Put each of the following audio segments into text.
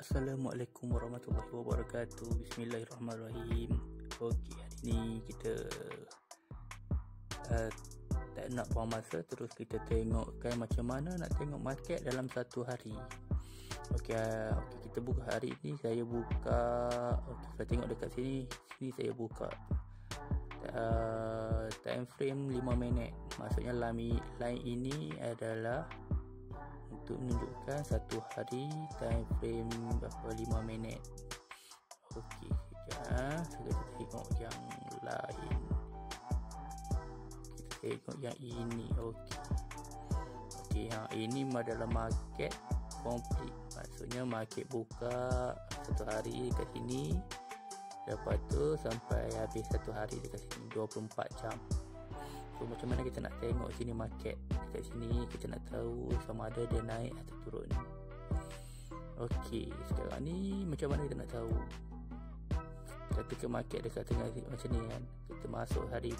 Assalamualaikum warahmatullahi wabarakatuh. Bismillahirrahmanirrahim. Okey, hari ni kita uh, Tak nak buang masa Terus kita tengokkan macam mana Nak tengok market dalam satu hari. Okey, uh, okay, kita buka hari ni Saya buka Okey, saya tengok dekat sini Sini saya buka. Uh, Time frame 5 minit. Maksudnya line, line ini adalah untuk menunjukkan satu hari time frame berapa? 5 minit. Okey sekejap. Kita tengok yang lain. Kita tengok yang ini. Okey. Okey yang ini adalah market complete. Maksudnya market buka satu hari dekat sini. Lepas tu sampai habis satu hari dekat sini. 24 jam. So macam mana kita nak tengok sini market Dekat sini kita nak tahu sama ada dia naik atau turun. Okey sekarang ni macam mana kita nak tahu? Ketika market dekat tengah macam ni kan? Kita masuk hari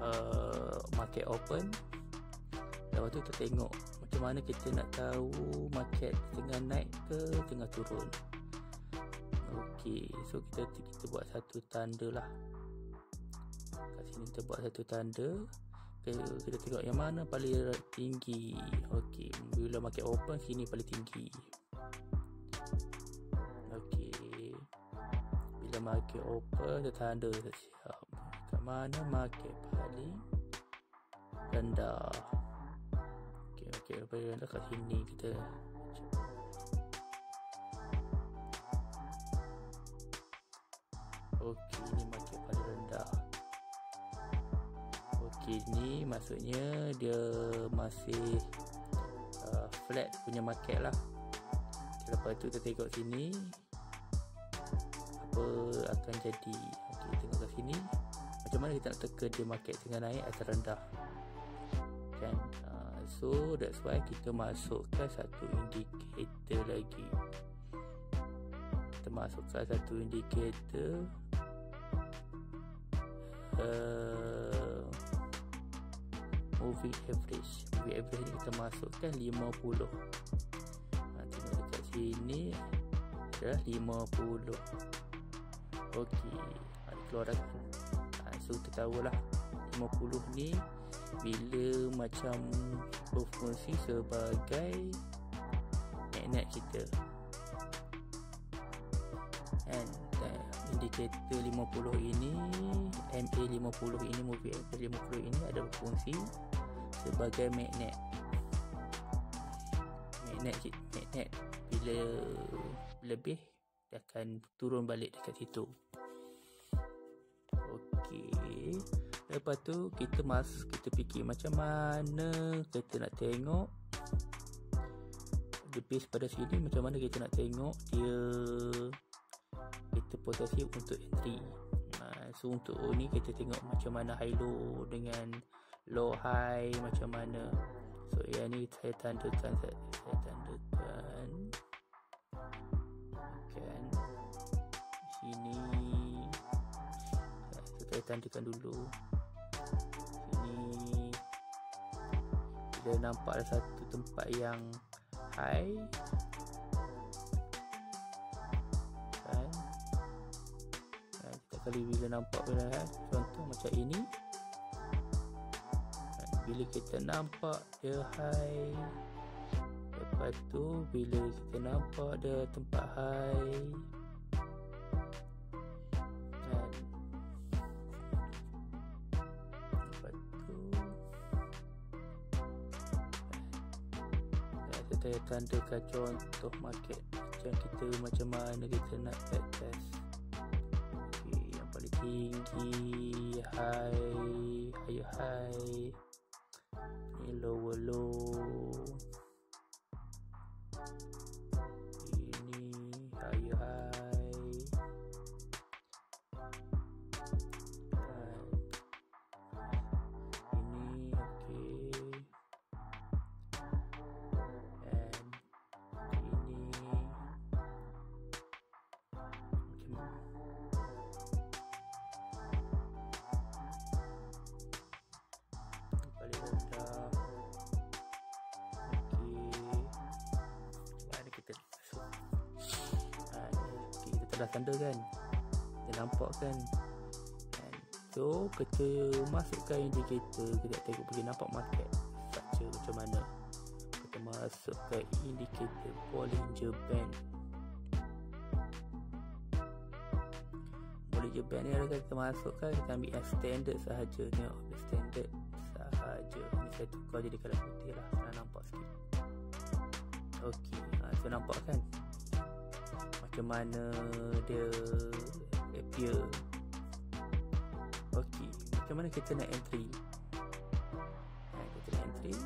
uh, market open. Lepas tu kita tengok macam mana kita nak tahu market tengah naik ke tengah turun. Okey so kita kita buat satu tanda lah. Kat sini kita buat satu tanda okay, kita tengok yang mana paling tinggi. Ok bila market open sini paling tinggi. Ok bila market open kita tanda kita siap. Kat mana market paling rendah? Ok ok paling rendah kat sini kita ok ini market case ni maksudnya dia masih uh, flat punya market lah. Lepas tu kita tengok sini apa akan jadi. Ok tengok kat sini macam mana kita nak teka dia market tengah naik atau rendah. Kan? Uh, so that's why kita masukkan satu indikator lagi. Kita masukkan satu indikator uh, moving average. Moving average ni kita masukkan 50 ha, tengok dekat sini. Adalah 50 ok ha, keluarkan ha, so kita tahulah 50 ni bila macam berfungsi sebagai magnet kita. And indikator 50 ini MA 50 ini movie average 50 ini ada berfungsi sebagai magnet. Magnet magnet bila lebih dia akan turun balik dekat situ. Okey. Lepas tu kita mas kita fikir macam mana kita nak tengok. Dia base pada sini macam mana kita nak tengok dia kita posesif untuk entry. So untuk ni kita tengok macam mana high low dengan low high macam mana? So yang ni saya tandakan saya, tandakan kan? Sini. Saya tandakan dulu. Sini. Kita nampak ada satu tempat yang high. Kan? Kita kali bila nampak bila kan contoh macam ini bila kita nampak dia high lepas tu bila kita nampak dia tempat high saya tandakan contoh market. Macam kita macam mana kita nak back test. Okay, yang paling tinggi high higher high sebelah tanda kan. Dia nampak kan. So kita masukkan indikator kita tengok pergi nampak market structure macam mana. Kita masukkan indikator Bollinger Band Bollinger Band ni ada kita masukkan kita ambil yang standard sahaja. Tengok standard sahaja. Ni saya tukar jadi kalau putih lah. Senang nampak sikit. Ok ha, so nampak kan macam mana dia appear. Okey, macam mana kita nak entry? Ha, kita nak entry.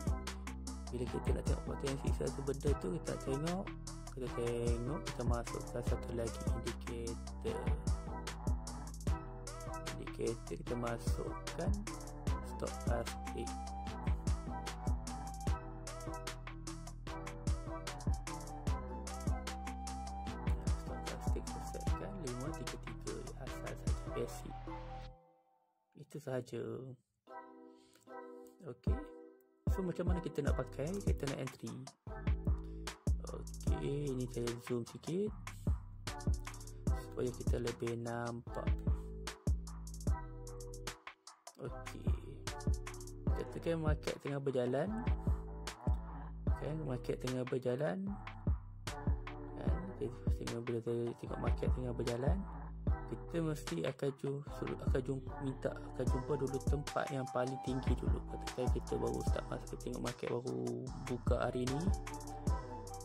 Bila kita nak tengok potensi satu benda tu kita tengok kita tengok kita masukkan satu lagi indicator. Indicator kita masukkan stop plastic sahaja. Ok so macam mana kita nak pakai? Kita nak entry. Ok ini saya zoom sikit. Supaya kita lebih nampak. Ok katakan market tengah berjalan. Kan market tengah berjalan. Kan tengah bila tengok market tengah berjalan kita mesti akan jumpa, akan jumpa minta akan jumpa dulu tempat yang paling tinggi dulu. Katakan kita baru start masa kita tengok market baru buka hari ni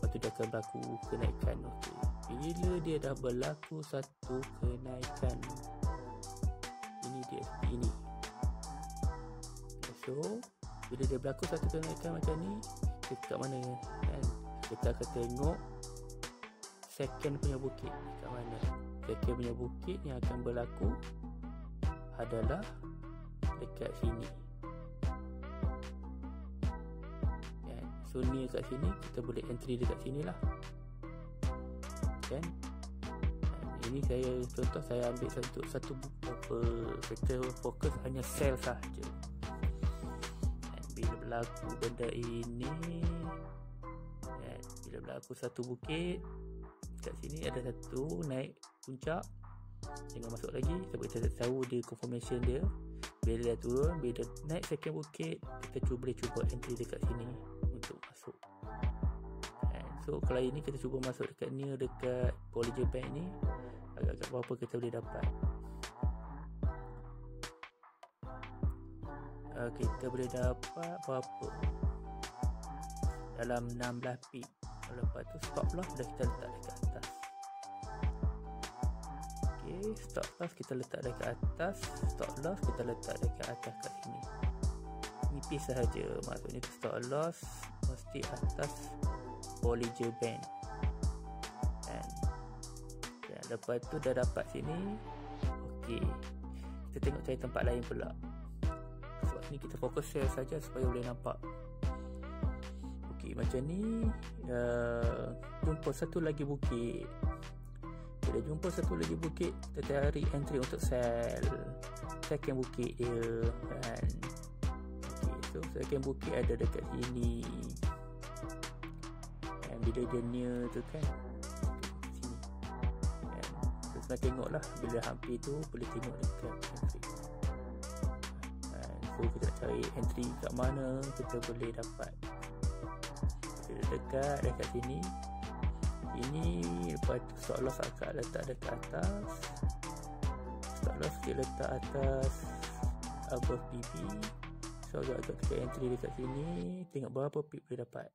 lepas tu dia akan berlaku kenaikan. Okay. bila dia dah berlaku satu kenaikan ini dia ini. So bila dia berlaku satu kenaikan macam ni kita kat mana kan? Kita akan tengok second punya bukit kat mana Second punya bukit yang akan berlaku adalah dekat sini. Kan? So ni dekat sini kita boleh entry dekat sini lah. Kan? Ini saya contoh saya ambil satu satu apa kita fokus hanya sell sahaja. Dan bila berlaku benda ini kan? bila berlaku satu bukit kat sini. Ada satu naik puncak. Jangan masuk lagi. Sebab kita tahu dia confirmation dia. Bila dia turun bila dia naik second bukit kita cuba boleh cuba entry dekat sini untuk masuk. And so kalau ini kita cuba masuk dekat ni dekat Bollinger Bank ni agak-agak berapa kita boleh dapat. Uh, kita boleh dapat berapa? Dalam 16 pip lepas tu stop loss dah kita letak dekat atas. Ok stop loss kita letak dekat atas. Stop loss. Kita letak dekat atas kat sini. Nipis sahaja. Maksudnya stop loss. Mesti atas Bollinger Band. Dan, dan lepas tu dah dapat sini. Ok kita tengok cari tempat lain pula. Sebab ni kita fokus sell saja supaya boleh nampak ok macam ni uh, jumpa satu lagi bukit. Bila jumpa satu lagi bukit cari entry untuk sell second bukit dia kan? Okay, so second bukit ada dekat sini. Dan bila dia near tu kan? Sini. Kan so tengok lah bila hampir tu boleh tengok dekat entry. Kan so kita cari entry kat mana kita boleh dapat dekat dekat sini. Ini lepas tu loss akak letak dekat atas. Stop loss kita letak atas above PB so agak-agak kita entry dekat sini. Tengok berapa pip boleh dapat.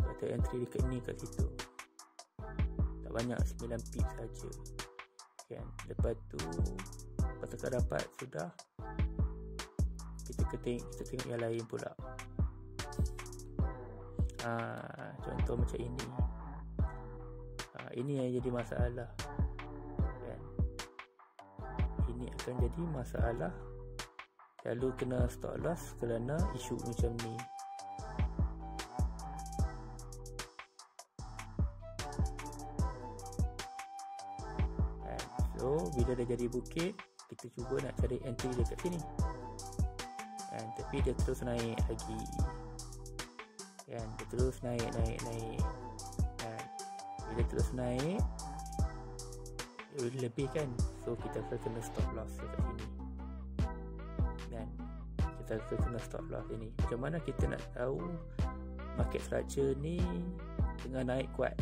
Kita entry dekat ni kat situ. Tak banyak 9 pip saja kan? Lepas tu lepas tu dapat sudah. Kita tengok, kita tengok yang lain pula ha, contoh macam ini. Ha, ini yang jadi masalah kan? Ini akan jadi masalah. Lalu kena stop loss kerana isu macam ni. Kan? so bila dah jadi bukit kita cuba nak cari entry dekat sini. Kan? Tapi dia terus naik lagi kan? Dia terus naik naik naik. Kan? Bila terus naik lebih kan? So kita akan kena stop loss dekat sini. Dan kita akan kena stop loss ini macam mana kita nak tahu market structure ni tengah naik kuat?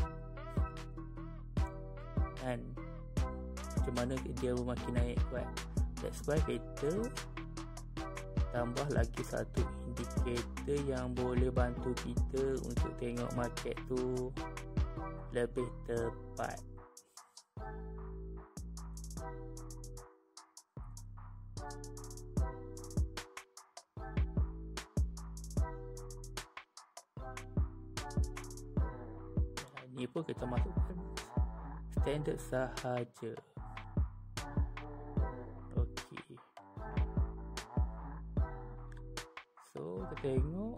Kan? Macam mana dia makin naik kuat? That's why kita tambah lagi satu indikator yang boleh bantu kita untuk tengok market tu lebih tepat. Ini pun kita masukkan standard sahaja tengok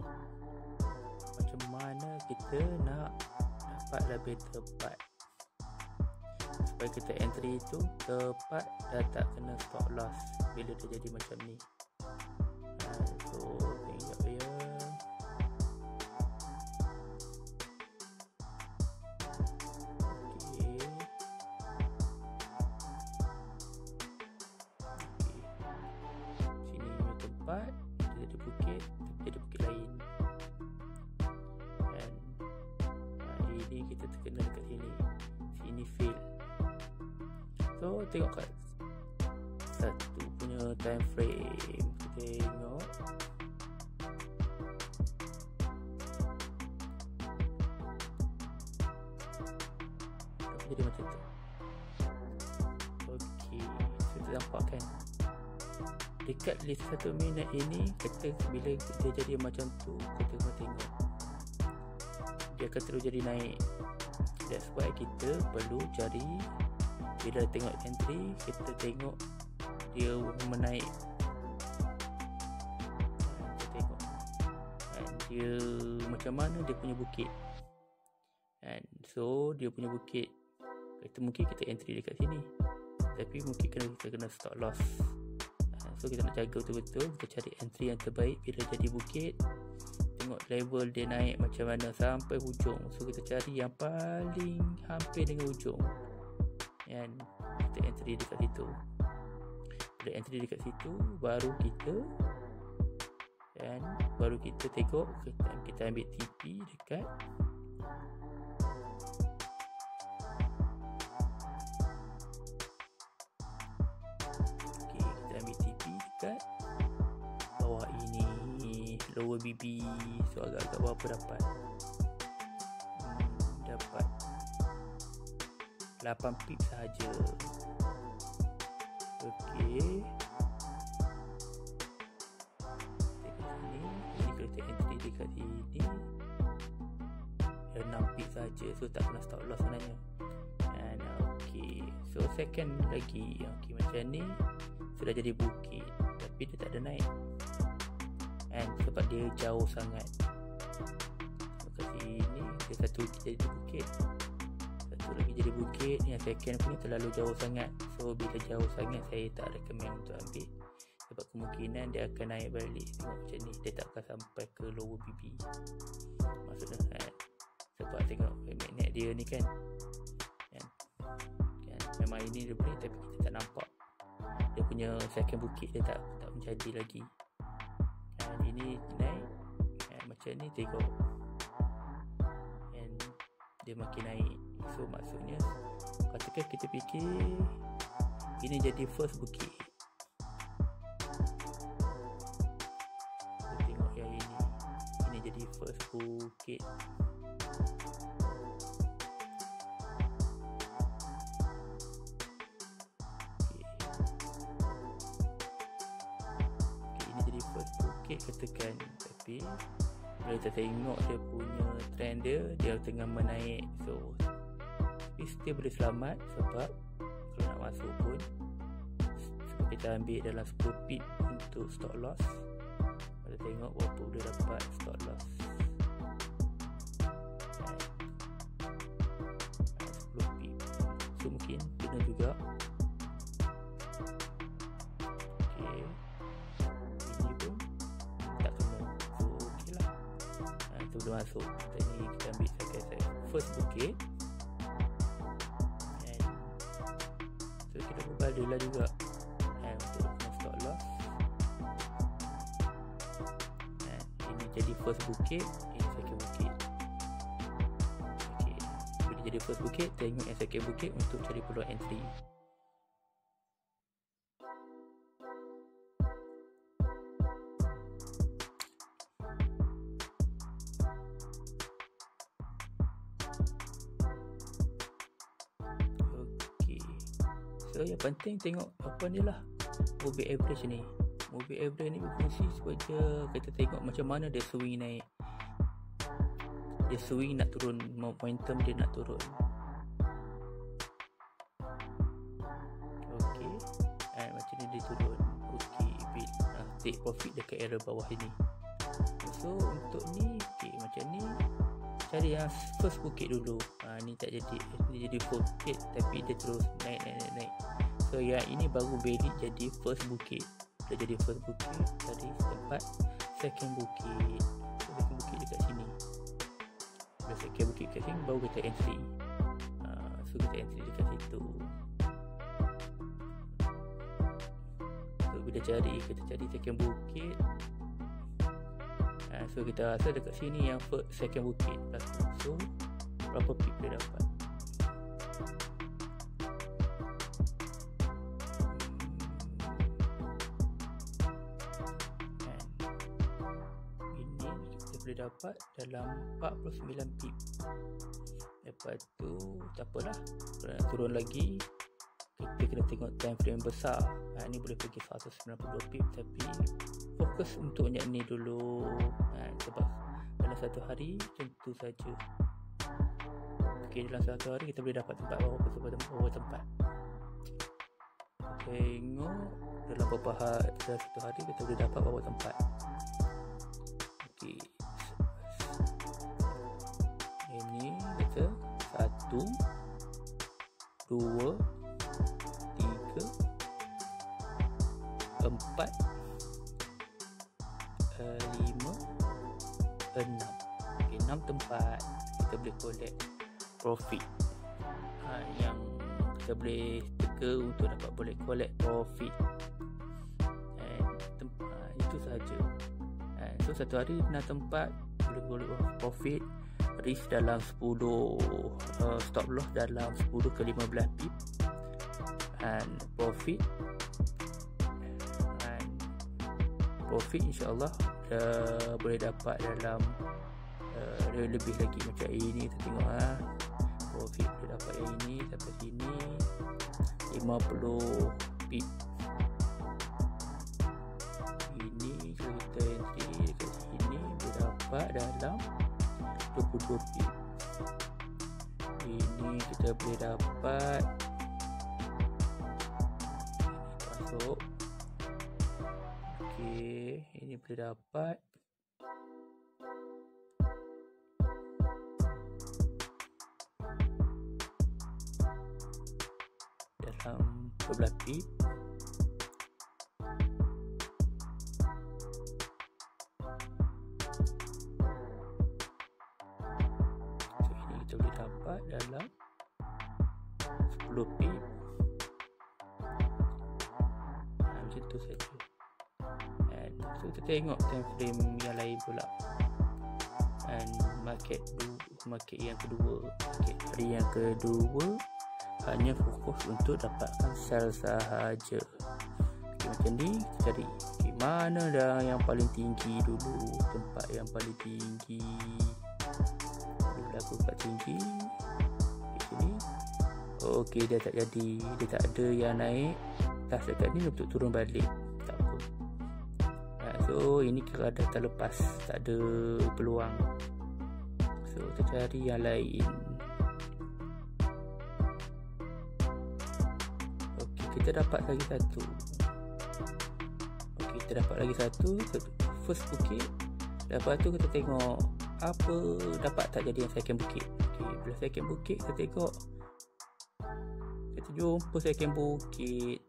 macam mana kita nak dapat lebih tepat. Supaya kita entry itu tepat dan tak kena stop loss bila dia jadi macam ni tengok kat satu punya time frame. Kita tengok. Jadi macam tu? Ok kita nampak kan? Dekat list satu minit ini kita bila dia jadi macam tu kita kena tengok. Dia akan terus jadi naik. That's why kita perlu cari bila tengok entry kita tengok dia menaik kita tengok. Dia macam mana dia punya bukit. And so dia punya bukit kita mungkin kita entry dekat sini. Tapi mungkin kena kita kena stop loss. So kita nak jaga betul-betul Kita cari entry yang terbaik. Bila jadi bukit Tengok level dia naik macam mana Sampai hujung. So kita cari yang paling Hampir dengan hujung Dan Kita entry dekat situ. Bila entry dekat situ Baru kita Dan Baru kita tengok Kita, kita ambil TP dekat lower BB so agak-agak berapa dapat? Hmm, dapat 8 pip sahaja. Ok ini kita entry dekat sini 6 pip sahaja. So tak kena stop loss sebenarnya. And ok so second lagi. Ok macam ni sudah jadi bukit. Tapi dia tak ada naik. And sebab dia jauh sangat. Kat sini dia satu jadi bukit satu lagi jadi bukit yang second punya terlalu jauh sangat. So bila jauh sangat saya tak recommend untuk ambil. Sebab kemungkinan dia akan naik balik. Tengok macam ni dia tak akan sampai ke lower BB maksudnya kan sebab tengok magnet dia ni kan. Kan, kan? memang ini dia boleh tapi kita tak nampak. Dia punya second bukit dia tak tak menjadi lagi. Dan ini naik. Dan macam ni tengok. And dia makin naik so maksudnya katakan kita fikir ini jadi first bukit. Kita tengok yang ini ini jadi first bukit. Sikit katakan tapi bila kita tengok dia punya trend dia dia tengah menaik. So still boleh selamat sebab kalau nak masuk pun sebab kita ambil dalam 10 pip untuk stop loss. Kita tengok berapa boleh dapat stop loss. 10 pip so mungkin kena juga. Tu boleh masuk kita kita ambil second first bukit boleh lah juga. Eh, untuk punya stop loss. Eh, ini jadi first bukit. Ini second bukit. Ok bila jadi first bukit tengok yang second bukit untuk cari peluang entry penting tengok apa ni lah. Moving average ni. Moving average ni berfungsi supaya kita tengok macam mana dia swing naik. Dia swing nak turun Momentum dia nak turun. Okay And macam ni dia turun? Okay bit, uh, Take profit dekat area bawah ini. So untuk ni Okay macam ni. Cari yang first bukit dulu. Ha, Ni tak jadi. Ni jadi full bukit Tapi dia terus naik naik naik, naik. So yang ini baru balik jadi first bukit. Dah jadi first bukit Tadi tempat second bukit. Second bukit dekat sini. Dah second bukit dekat sini Baru kita entry. Uh, So kita entry dekat situ. So bila cari Kita cari second bukit. Uh, So kita rasa dekat sini Yang first, second bukit. So Berapa pip dia dapat dapat dalam 49 pip. Lepas tu tak apalah kalau nak turun lagi kita kena tengok time frame besar. Ha, ni boleh pergi 192 pip tapi fokus untuk yang ni dulu. Ha, sebab dalam satu hari tentu saja. Ok dalam satu hari kita boleh dapat tempat berapa tempat, berapa tempat. Tengok dalam beberapa hari dalam satu hari kita boleh dapat berapa tempat satu. Dua. Tiga. Empat. Uh, lima. Enam. Okay, enam tempat kita boleh collect profit. Ha, yang kita boleh teka untuk dapat boleh collect profit. And tempat itu sahaja. And so satu hari enam tempat boleh boleh profit risk dalam 10 uh, stop loss dalam 10 ke 15 pip. And profit. And profit insyaallah uh, boleh dapat dalam uh, lebih lagi macam ini kita tengok ha. profit boleh dapat yang ini sampai sini. 50 pip 22 pip ini kita boleh dapat. Masuk. Ok ini boleh dapat. Dalam 12 pip dalam 10 pip ha, macam tu saja. And so kita tengok time frame yang lain pula. And market market yang kedua. Market hari yang kedua hanya fokus untuk dapatkan sell sahaja. Okay, macam ni kita cari okay, mana dah yang paling tinggi dulu tempat yang paling tinggi. Berlaku kat tinggi Okey dia tak jadi. Dia tak ada yang naik. Tas dekat ni untuk turun balik. Tak apa. Ya, So ini kira dah terlepas. Tak ada peluang. So kita cari yang lain. Okey kita dapat lagi satu. Okey kita dapat lagi satu. First bukit. Lepas tu kita tengok Apa dapat tak jadi yang second bukit Bila second bukit kita tengok. Jumpa second bukit.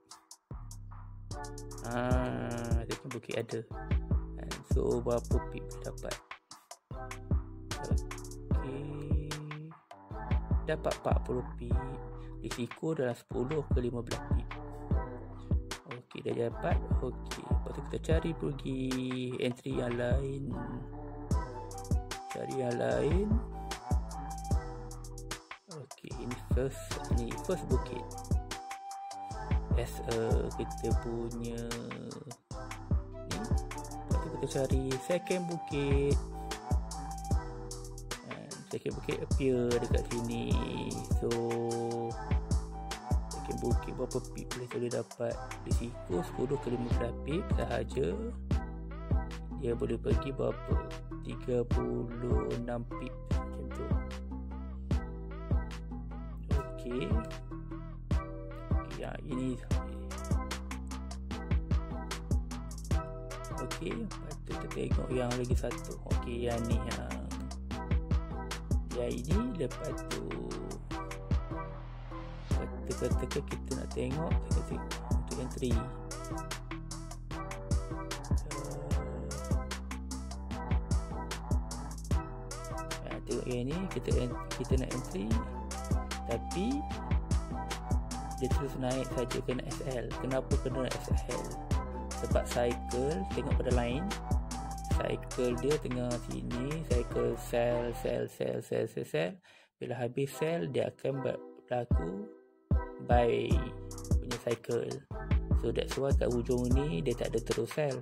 Ah second bukit ada. And so berapa pip dapat? Okey dapat 40 pip. Risiko dalam 10 ke 15 pip. Okey dah dapat. Okey lepas tu kita cari pergi entry yang lain. Cari yang lain first ini first bukit. As a kita punya ni lepas tu kita cari second bukit. Second bukit appear dekat sini. So second bukit berapa pip boleh boleh dapat? Risiko 10 ke 15 pip sahaja. Dia boleh pergi berapa? 36 pip macam tu ok ya ini ok lepas tu kita tengok yang lagi satu. Ok yang ni yang yang ini lepas tu kata-kata kita nak tengok kita tengok untuk entry uh, tengok yang ni kita kita nak entry tapi dia terus naik saja kena SL kenapa kena SL sebab cycle tengok pada line cycle dia tengah sini cycle sell sell sell sell sell, sell. bila habis sell dia akan berlaku buy punya cycle. So that's why kat hujung ni dia tak ada terus sell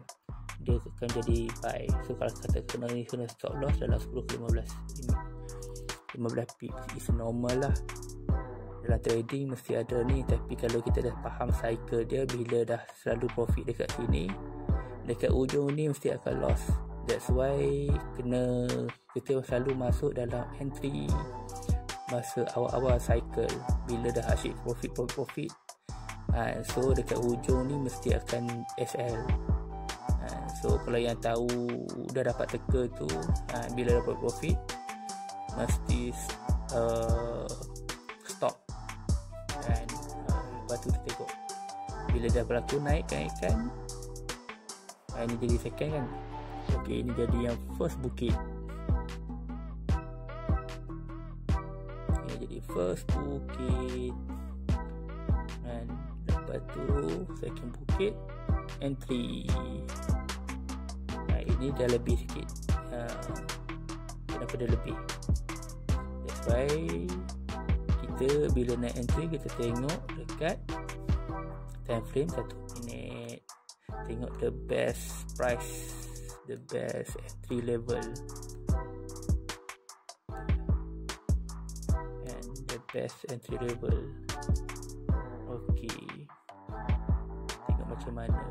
dia akan jadi buy so kalau kata kena ni kena stop loss dalam 10 ke 15 15 pips is normal lah dalam trading mesti ada ni. Tapi kalau kita dah faham cycle dia bila dah selalu profit dekat sini dekat ujung ni mesti akan loss. That's why kena kita selalu masuk dalam entry masa awal-awal cycle. Bila dah asyik profit profit profit ha, so dekat hujung ni mesti akan SL ha, so kalau yang tahu dah dapat teka tu ha, bila dapat profit mesti uh, lepas tu kita tengok bila dah berlaku naik kan ha, ini jadi second kan Okey, ini jadi yang first bukit. Ini jadi first bukit. Dan lepas tu second bukit entry. Nah, ini dah lebih sikit. Kenapa dah lebih? That's why kita bila naik entry kita tengok dekat time frame 1 minit. Tengok the best price the best entry level. And the best entry level. Okay tengok macam mana.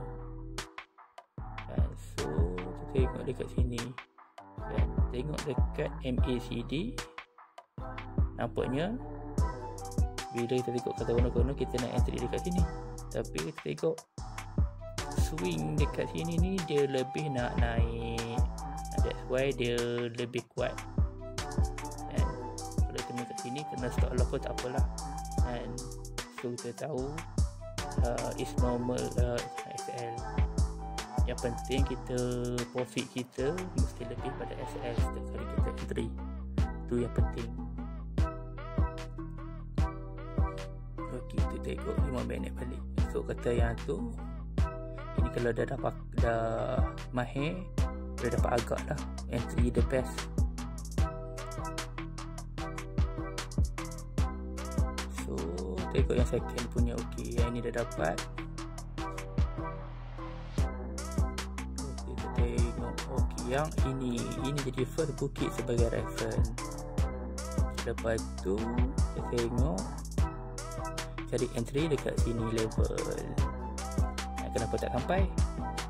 And so kita tengok dekat sini. Dan tengok dekat MACD nampaknya bila kita tengok kata kono-kono kita nak entry dekat sini. Tapi kita tengok swing dekat sini ni dia lebih nak naik. That's why dia lebih kuat. And kalau kena kat sini kena stop loss pun tak apalah. And so kita tahu uh, is normal uh, SL yang penting kita profit kita mesti lebih pada SL setiap kali kita entry. Tu yang penting kita tengok 5 minit balik. So kata yang tu ini kalau dah dapat dah mahir dah dapat agak lah. Entry the best. So tengok yang second punya ok yang ni dah dapat. Kita yang ini ini jadi first bukit sebagai reference. Lepas tu kita tengok cari entry dekat sini level kenapa tak sampai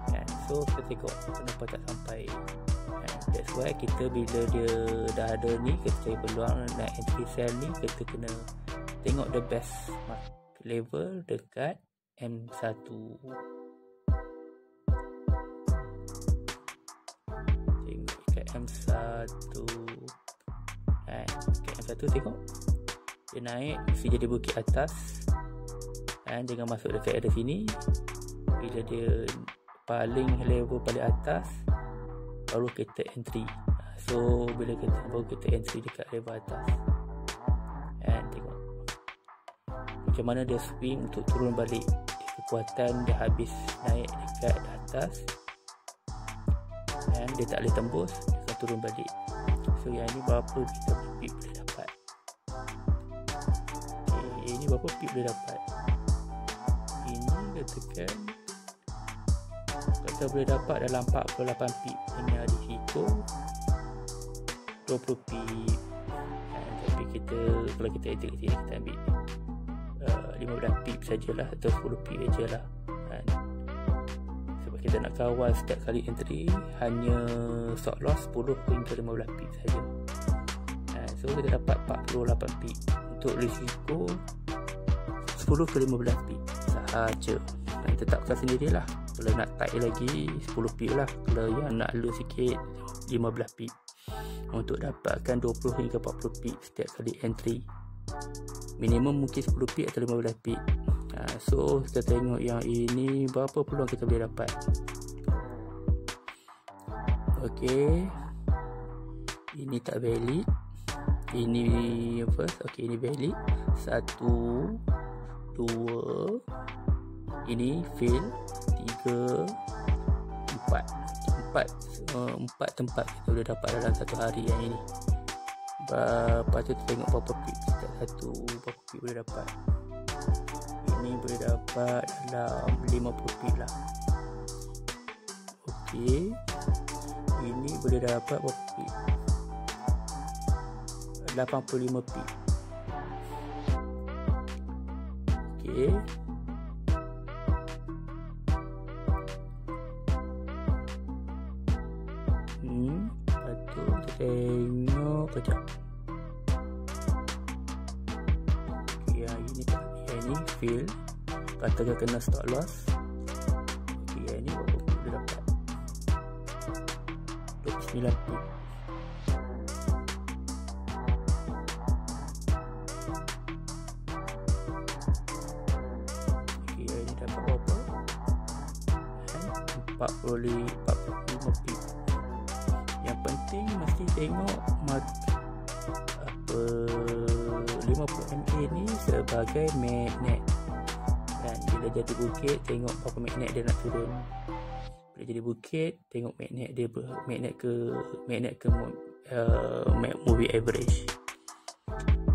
kan? so kita tengok kenapa tak sampai kan? that's why kita bila dia dah ada ni kita cari peluang nak entry sell ni kita kena tengok the best level dekat M1 tengok dekat M1 kan dekat M1 tengok dia naik mesti jadi bukit atas kan jangan masuk dekat area sini. Bila dia paling level paling atas baru kita entry. So bila kita baru kita entry dekat level atas. And tengok. Macam mana dia swing untuk turun balik. Kekuatan dia habis naik dekat atas. Dan dia tak boleh tembus dia akan turun balik. So yang ni berapa kita pip boleh dapat? Okay, ini berapa pip boleh dapat? ini katakan kita boleh dapat dalam 48 pip dengan risiko 20 pip dan tapi kita kalau kita edit sini kita ambil uh, 15 pip sajalah atau 10 pip sajalah. Kan sebab kita nak kawal setiap kali entry hanya stop loss 10 hingga 15 pip saja. Uh, so kita dapat 48 pip untuk risiko 10 ke 15 pip sahaja dan tetapkan sendirilah kalau nak tight lagi 10 pip lah. Kalau yang nak low sikit 15 pip untuk dapatkan 20 hingga 40 pip setiap kali entry. Minimum mungkin 10 pip atau 15 pip ha, so kita tengok yang ini berapa peluang kita boleh dapat? Ok ini tak valid. Ini first. Ok ini valid. Satu dua ini fail. Tiga empat. Empat uh, empat tempat kita boleh dapat dalam satu hari yang ini. Lepas tu tengok berapa pip setiap satu berapa pip boleh dapat. Ini boleh dapat dalam 50 pip lah. Ok ini boleh dapat berapa pip 85 pip ok kejap okay, yang ini yang ini fail. Katakan kena stop loss. Okay, yang ini berapa 29 yang ini dapat berapa 40 45 pip yang penting mesti tengok mat 50 MA ni sebagai magnet. Dan bila jadi bukit tengok berapa magnet dia nak turun. Bila jadi bukit tengok magnet dia magnet ke magnet ke uh, movie average.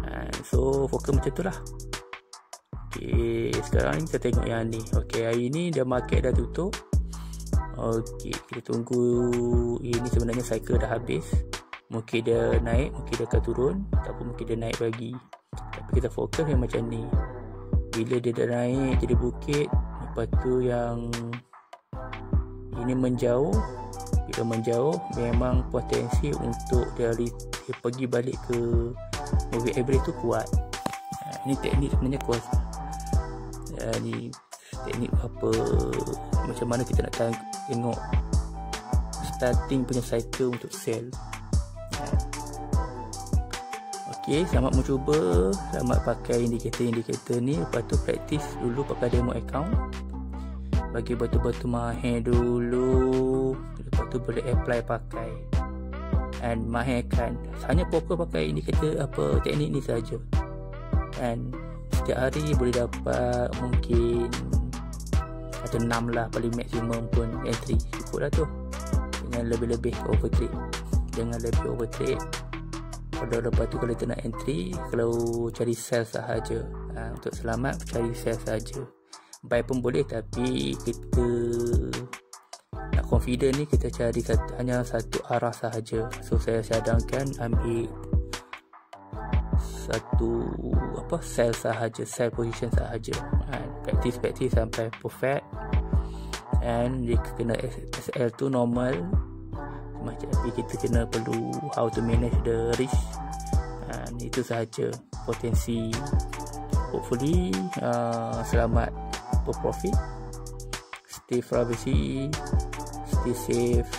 And so fokus macam tu lah. Ok sekarang ni kita tengok yang ni. Ok hari ni dia market dah tutup. Okey, kita tunggu ini sebenarnya cycle dah habis. Mungkin dia naik, mungkin dia akan turun ataupun mungkin dia naik lagi. Kita fokus yang macam ni. Bila dia dah naik jadi bukit, lepas tu yang ini menjauh. Bila menjauh, memang potensi untuk dia, dia pergi balik ke moving average tu kuat. Ha, ini teknik sebenarnya kuat. Ha, ni teknik apa macam mana kita nak tengok starting punya cycle untuk sell ok selamat mencuba. Selamat pakai indikator-indikator ni. Lepas tu praktis dulu pakai demo account. Bagi batu-batu mahir dulu. Lepas tu boleh apply pakai. And mahirkan hanya pokok pakai indikator apa teknik ni saja and setiap hari boleh dapat mungkin ada 6 lah paling maksimum pun entry. Cukup lah tu. Dengan lebih-lebih overtrade. Dengan lebih overtrade pada lepas tu kalau kita nak entry kalau cari sell sahaja ha, untuk selamat cari sell sahaja. Buy pun boleh tapi kita nak confident ni kita cari satu, hanya satu arah sahaja. So saya cadangkan ambil satu apa sell sahaja sell position sahaja. And practice practice sampai perfect. And dia kena SL tu normal macam tapi kita kena perlu how to manage the risk. And itu sahaja potensi. Hopefully uh, selamat berprofit. Stay privacy stay safe.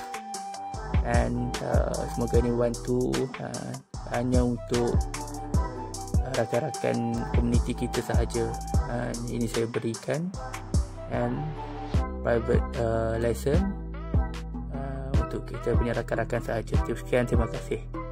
And uh, semoga ni bantu uh, hanya untuk rakan-rakan komuniti kita sahaja. Uh, ini saya berikan. And private uh, lesson kita punya rakan-rakan sahaja. Sekian terima kasih